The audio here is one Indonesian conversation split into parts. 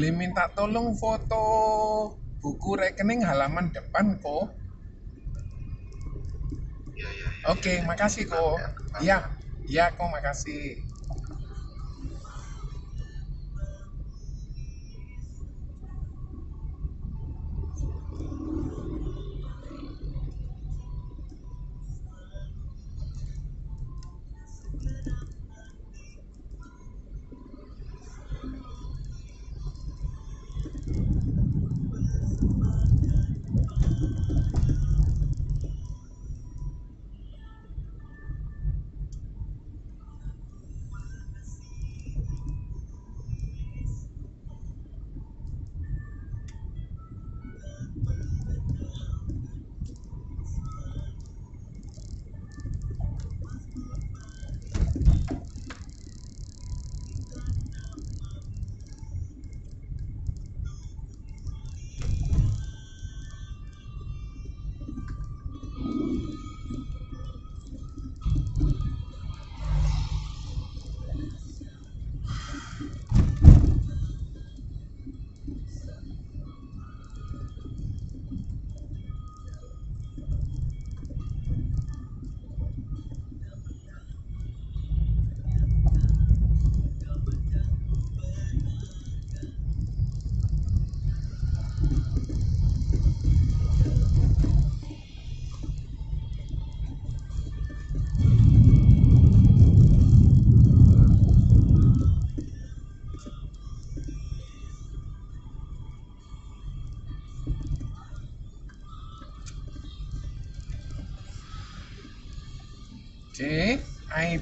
Boleh minta tolong foto buku rekening halaman depan kok. Iya, iya, iya. Oke, makasih kok. Iya, iya kok makasih.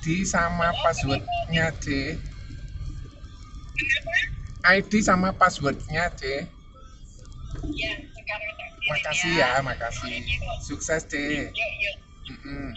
ID sama passwordnya C. ID sama passwordnya C. Kirim Makasih ya, makasih. Sukses C. Yuk, yuk.